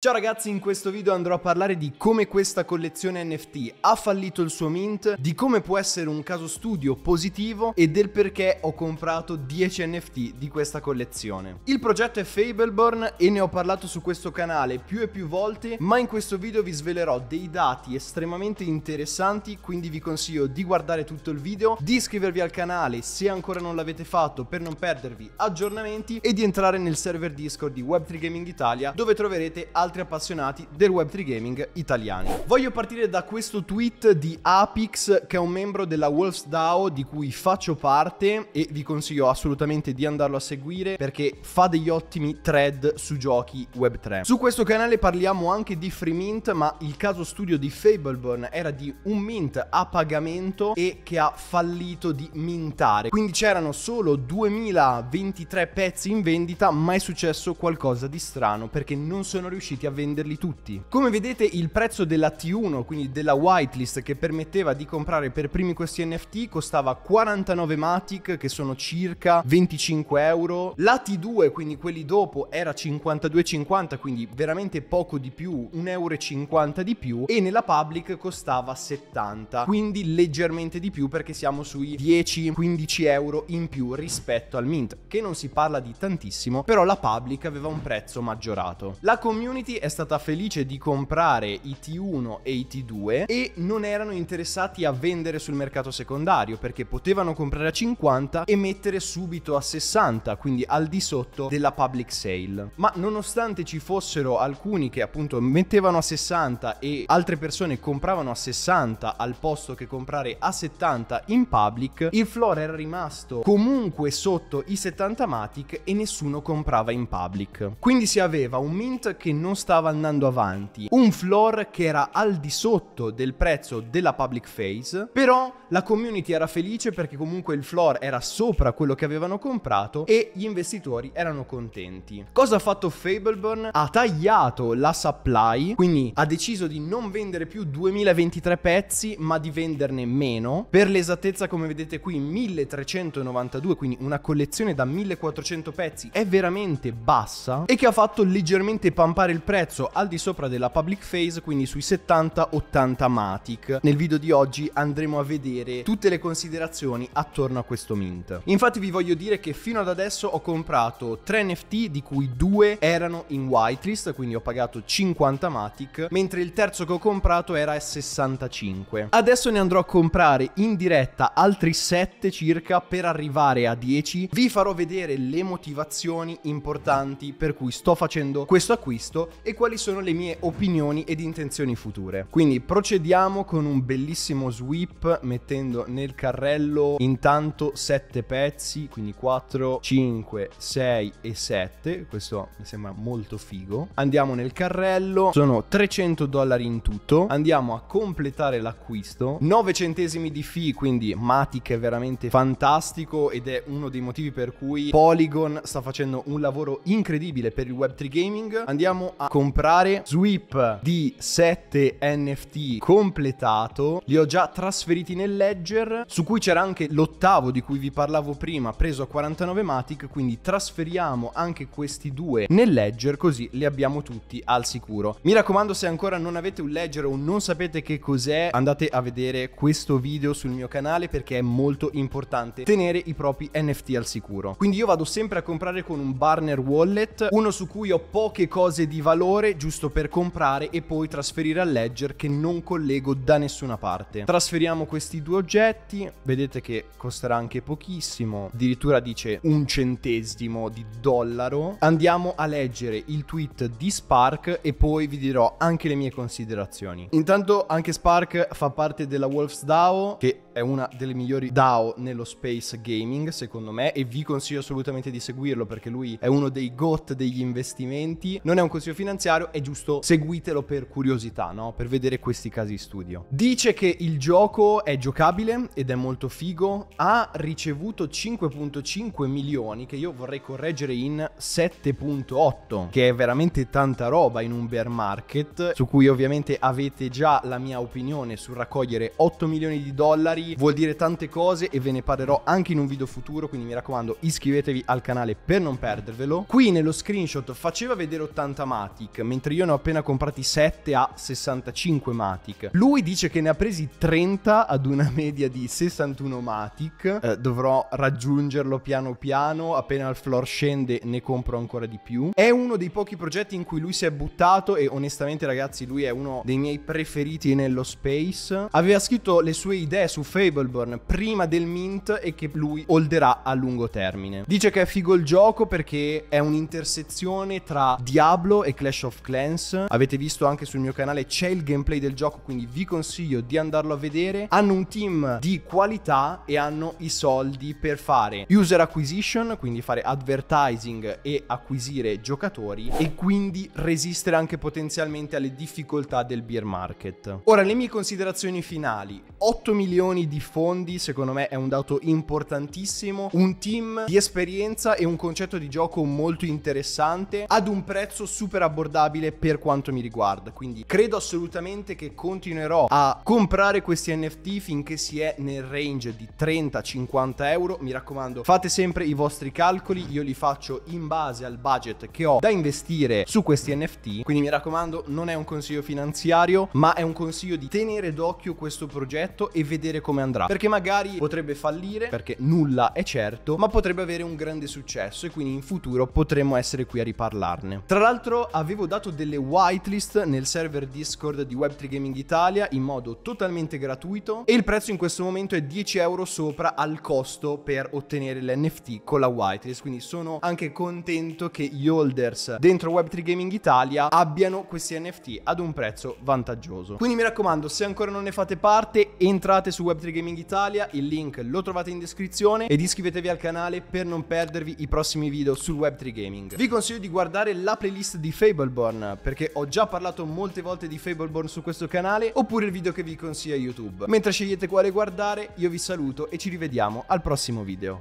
Ciao ragazzi, in questo video andrò a parlare di come questa collezione NFT ha fallito il suo mint, di come può essere un caso studio positivo e del perché ho comprato 10 NFT di questa collezione. Il progetto è Fableborn e ne ho parlato su questo canale più e più volte, ma in questo video vi svelerò dei dati estremamente interessanti, quindi vi consiglio di guardare tutto il video, di iscrivervi al canale se ancora non l'avete fatto per non perdervi aggiornamenti e di entrare nel server Discord di Web3 Gaming Italia dove troverete altri altri appassionati del Web3 Gaming italiani. Voglio partire da questo tweet di Apix che è un membro della Wolves DAO di cui faccio parte e vi consiglio assolutamente di andarlo a seguire perché fa degli ottimi thread su giochi Web3. Su questo canale parliamo anche di free mint ma il caso studio di Fableborn era di un mint a pagamento e che ha fallito di mintare. Quindi c'erano solo 2023 pezzi in vendita ma è successo qualcosa di strano perché non sono riusciti riusciti a venderli tutti. Come vedete il prezzo della T1, quindi della whitelist che permetteva di comprare per primi questi NFT costava 49 Matic che sono circa 25 euro. La T2, quindi quelli dopo, era 52,50 quindi veramente poco di più, 1,50 euro di più e nella public costava 70, quindi leggermente di più perché siamo sui 10-15 euro in più rispetto al mint, che non si parla di tantissimo, però la public aveva un prezzo maggiorato. La community Unity è stata felice di comprare i T1 e i T2 e non erano interessati a vendere sul mercato secondario perché potevano comprare a 50 e mettere subito a 60, quindi al di sotto della public sale. Ma nonostante ci fossero alcuni che appunto mettevano a 60 e altre persone compravano a 60 al posto che comprare a 70 in public, il floor era rimasto comunque sotto i 70 Matic e nessuno comprava in public. Quindi si aveva un mint che non stava andando avanti, un floor che era al di sotto del prezzo della public phase, però la community era felice perché comunque il floor era sopra quello che avevano comprato e gli investitori erano contenti. Cosa ha fatto Fableburn? Ha tagliato la supply, quindi ha deciso di non vendere più 2023 pezzi, ma di venderne meno. Per l'esattezza, come vedete qui, 1392, quindi una collezione da 1400 pezzi è veramente bassa e che ha fatto leggermente pampare il prezzo al di sopra della public phase, quindi sui 70-80 Matic. Nel video di oggi andremo a vedere tutte le considerazioni attorno a questo mint. Infatti vi voglio dire che fino ad adesso ho comprato 3 NFT di cui 2 erano in whitelist, quindi ho pagato 50 Matic, mentre il terzo che ho comprato era a 65. Adesso ne andrò a comprare in diretta altri 7 circa per arrivare a 10. Vi farò vedere le motivazioni importanti per cui sto facendo questo acquisto e quali sono le mie opinioni ed intenzioni future. Quindi procediamo con un bellissimo sweep mettendo nel carrello intanto 7 pezzi, quindi 4, 5, 6 e 7. Questo mi sembra molto figo. Andiamo nel carrello, sono 300 dollari in tutto. Andiamo a completare l'acquisto. 9 centesimi di fee, quindi Matic è veramente fantastico ed è uno dei motivi per cui Polygon sta facendo un lavoro incredibile per il Web3 gaming. Andiamo a comprare sweep di 7 NFT completato. Li ho già trasferiti nel ledger, su cui c'era anche l'ottavo di cui vi parlavo prima, preso a 49 Matic, quindi trasferiamo anche questi due nel ledger così li abbiamo tutti al sicuro. Mi raccomando se ancora non avete un ledger o non sapete che cos'è, andate a vedere questo video sul mio canale perché è molto importante tenere i propri NFT al sicuro. Quindi io vado sempre a comprare con un Barner Wallet, uno su cui ho poche cose di valore giusto per comprare e poi trasferire al ledger che non collego da nessuna parte. Trasferiamo questi due oggetti, vedete che costerà anche pochissimo, addirittura dice un centesimo di dollaro. Andiamo a leggere il tweet di Spark e poi vi dirò anche le mie considerazioni. Intanto anche Spark fa parte della Wolves DAO che è una delle migliori DAO nello space gaming secondo me e vi consiglio assolutamente di seguirlo perché lui è uno dei GOT degli investimenti. Non è un consiglio finanziario, è giusto seguitelo per curiosità, no? Per vedere questi casi studio. Dice che il gioco è giocabile ed è molto figo. Ha ricevuto 5.5 milioni che io vorrei correggere in 7.8, che è veramente tanta roba in un bear market, su cui ovviamente avete già la mia opinione sul raccogliere 8 milioni di dollari vuol dire tante cose e ve ne parlerò anche in un video futuro, quindi mi raccomando iscrivetevi al canale per non perdervelo. Qui nello screenshot faceva vedere 80 mati Matic, mentre io ne ho appena comprati 7 a 65 Matic. Lui dice che ne ha presi 30 ad una media di 61 Matic. Eh, dovrò raggiungerlo piano piano, appena il floor scende ne compro ancora di più. È uno dei pochi progetti in cui lui si è buttato e onestamente ragazzi lui è uno dei miei preferiti nello space. Aveva scritto le sue idee su Fableborn prima del mint e che lui holderà a lungo termine. Dice che è figo il gioco perché è un'intersezione tra Diablo e Clash of Clans. Avete visto anche sul mio canale c'è il gameplay del gioco, quindi vi consiglio di andarlo a vedere. Hanno un team di qualità e hanno i soldi per fare user acquisition, quindi fare advertising e acquisire giocatori e quindi resistere anche potenzialmente alle difficoltà del beer market. Ora le mie considerazioni finali. 8 milioni di fondi secondo me è un dato importantissimo, un team di esperienza e un concetto di gioco molto interessante ad un prezzo super abbordabile per quanto mi riguarda. Quindi credo assolutamente che continuerò a comprare questi NFT finché si è nel range di 30-50 euro. Mi raccomando, fate sempre i vostri calcoli, io li faccio in base al budget che ho da investire su questi NFT. Quindi mi raccomando, non è un consiglio finanziario, ma è un consiglio di tenere d'occhio questo progetto e vedere come andrà. Perché magari potrebbe fallire, perché nulla è certo, ma potrebbe avere un grande successo e quindi in futuro potremmo essere qui a riparlarne. Tra l'altro avevo dato delle whitelist nel server Discord di Web3 Gaming Italia in modo totalmente gratuito e il prezzo in questo momento è 10 euro sopra al costo per ottenere l'NFT con la whitelist, quindi sono anche contento che gli holders dentro Web3 Gaming Italia abbiano questi NFT ad un prezzo vantaggioso. Quindi mi raccomando, se ancora non ne fate parte, entrate su Web3 Gaming Italia, il link lo trovate in descrizione ed iscrivetevi al canale per non perdervi i prossimi video sul Web3 Gaming. Vi consiglio di guardare la playlist di Fableborn perché ho già parlato molte volte di Fableborn su questo canale oppure il video che vi consiglia YouTube. Mentre scegliete quale guardare, io vi saluto e ci rivediamo al prossimo video.